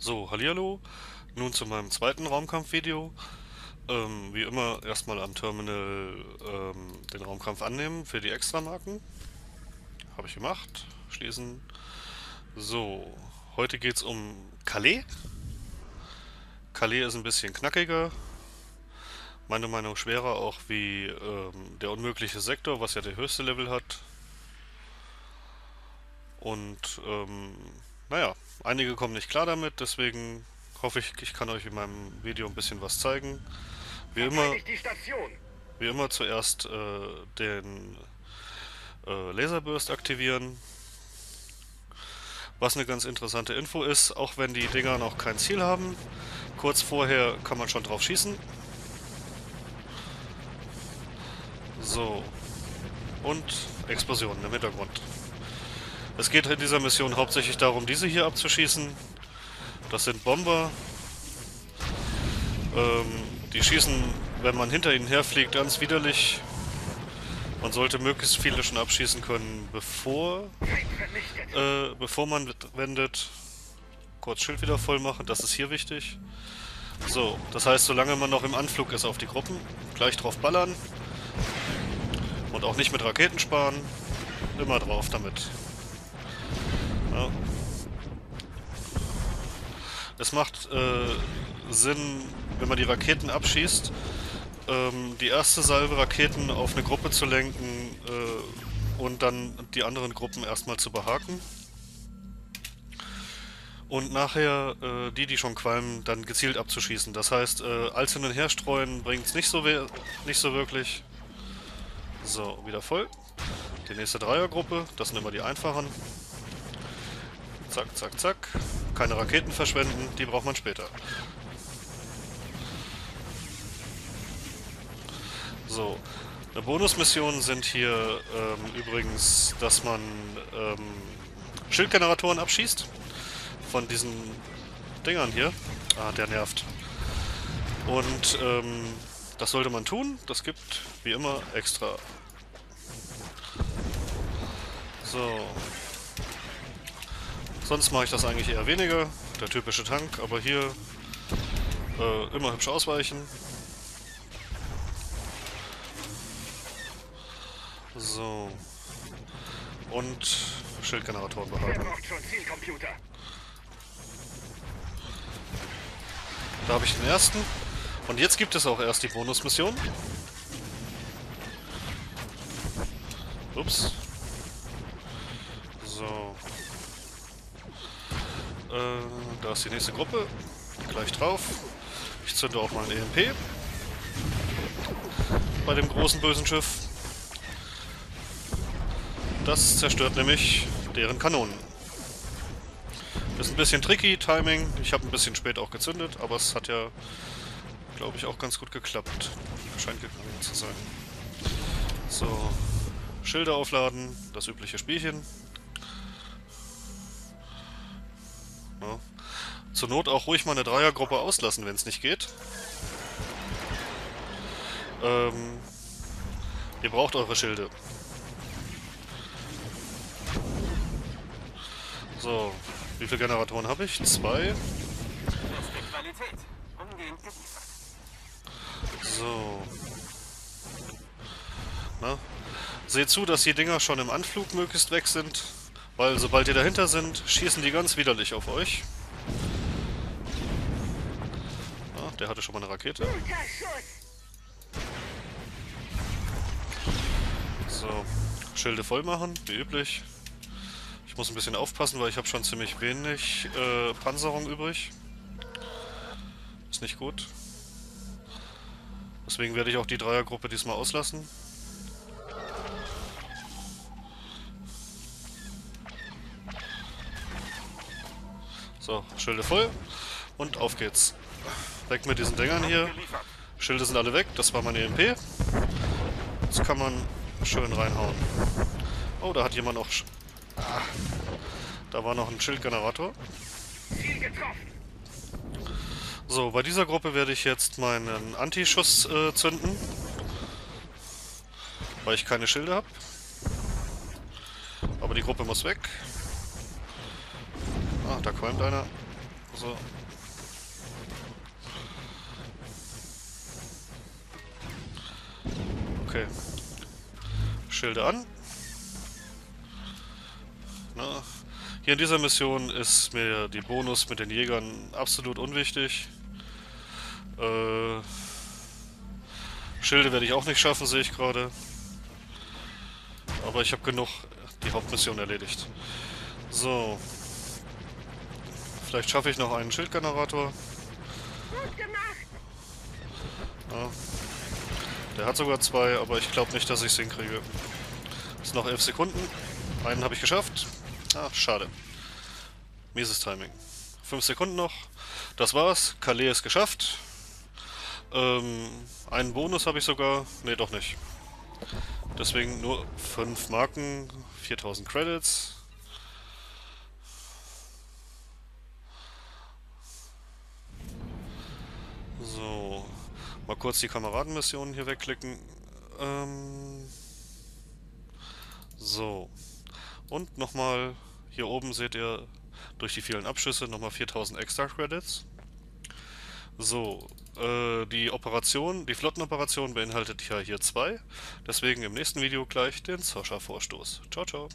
So, hallihallo. Nun zu meinem zweiten Raumkampfvideo. Ähm, wie immer erstmal am Terminal ähm, den Raumkampf annehmen für die Extramarken. Habe ich gemacht. Schließen. So, heute geht es um Calais. Calais ist ein bisschen knackiger. Meine Meinung schwerer auch wie ähm, der unmögliche Sektor, was ja der höchste Level hat. Und ähm, naja, einige kommen nicht klar damit, deswegen hoffe ich, ich kann euch in meinem Video ein bisschen was zeigen. Wie immer, wie immer zuerst äh, den äh, Laserburst aktivieren. Was eine ganz interessante Info ist, auch wenn die Dinger noch kein Ziel haben, kurz vorher kann man schon drauf schießen. So. Und Explosionen im Hintergrund. Es geht in dieser Mission hauptsächlich darum, diese hier abzuschießen. Das sind Bomber. Ähm, die schießen, wenn man hinter ihnen herfliegt, ganz widerlich. Man sollte möglichst viele schon abschießen können, bevor, äh, bevor man wendet. Kurz Schild wieder voll machen, das ist hier wichtig. So, das heißt, solange man noch im Anflug ist auf die Gruppen, gleich drauf ballern. Und auch nicht mit Raketen sparen. Immer drauf damit. Ja. Es macht äh, Sinn, wenn man die Raketen abschießt, ähm, die erste Salve Raketen auf eine Gruppe zu lenken äh, und dann die anderen Gruppen erstmal zu behaken. Und nachher äh, die, die schon qualmen, dann gezielt abzuschießen. Das heißt, äh, als hin bringt es nicht, so nicht so wirklich. So, wieder voll. Die nächste Dreiergruppe, das sind immer die einfachen. Zack, zack, zack. Keine Raketen verschwenden, die braucht man später. So. Eine Bonusmission sind hier ähm, übrigens, dass man ähm, Schildgeneratoren abschießt. Von diesen Dingern hier. Ah, der nervt. Und ähm, das sollte man tun. Das gibt, wie immer, extra. So. Sonst mache ich das eigentlich eher weniger. Der typische Tank, aber hier äh, immer hübsch ausweichen. So. Und Schildgeneratoren behalten. Da habe ich den ersten. Und jetzt gibt es auch erst die Bonusmission. Ups. So. Äh, da ist die nächste Gruppe. Gleich drauf. Ich zünde auch mal ein EMP. Bei dem großen bösen Schiff. Das zerstört nämlich deren Kanonen. Ist ein bisschen tricky, Timing. Ich habe ein bisschen spät auch gezündet, aber es hat ja, glaube ich, auch ganz gut geklappt. Scheint gegangen zu sein. So, Schilder aufladen, das übliche Spielchen. Ja. Zur Not auch ruhig mal eine Dreiergruppe auslassen, wenn es nicht geht. Ähm, ihr braucht eure Schilde. So, wie viele Generatoren habe ich? Zwei. So. Na? Seht zu, dass die Dinger schon im Anflug möglichst weg sind. Weil sobald die dahinter sind, schießen die ganz widerlich auf euch. Ah, der hatte schon mal eine Rakete. So, Schilde voll machen, wie üblich. Ich muss ein bisschen aufpassen, weil ich habe schon ziemlich wenig äh, Panzerung übrig. Ist nicht gut. Deswegen werde ich auch die Dreiergruppe diesmal auslassen. So, Schilde voll. Und auf geht's. Weg mit diesen Dingern hier. Schilde sind alle weg. Das war mein EMP. Jetzt kann man schön reinhauen. Oh, da hat jemand noch... Ah, da war noch ein Schildgenerator. So, bei dieser Gruppe werde ich jetzt meinen Anti-Schuss äh, zünden. Weil ich keine Schilde habe. Aber die Gruppe muss weg. Ah, da qualmt einer. So. Okay. Schilde an. Na, hier in dieser Mission ist mir die Bonus mit den Jägern absolut unwichtig. Äh, Schilde werde ich auch nicht schaffen, sehe ich gerade. Aber ich habe genug die Hauptmission erledigt. So. Vielleicht schaffe ich noch einen Schildgenerator. Ja. Der hat sogar zwei, aber ich glaube nicht, dass ich es hinkriege. Es noch elf Sekunden. Einen habe ich geschafft. Ah, schade. Mieses Timing. Fünf Sekunden noch. Das war's. Calais ist geschafft. Ähm, einen Bonus habe ich sogar. Ne, doch nicht. Deswegen nur 5 Marken, 4000 Credits. So, mal kurz die Kameradenmissionen hier wegklicken. Ähm, so, und nochmal, hier oben seht ihr durch die vielen Abschüsse nochmal 4000 extra Credits. So, äh, die Operation, die Flottenoperation beinhaltet ja hier zwei. Deswegen im nächsten Video gleich den Soscha-Vorstoß. Ciao, ciao.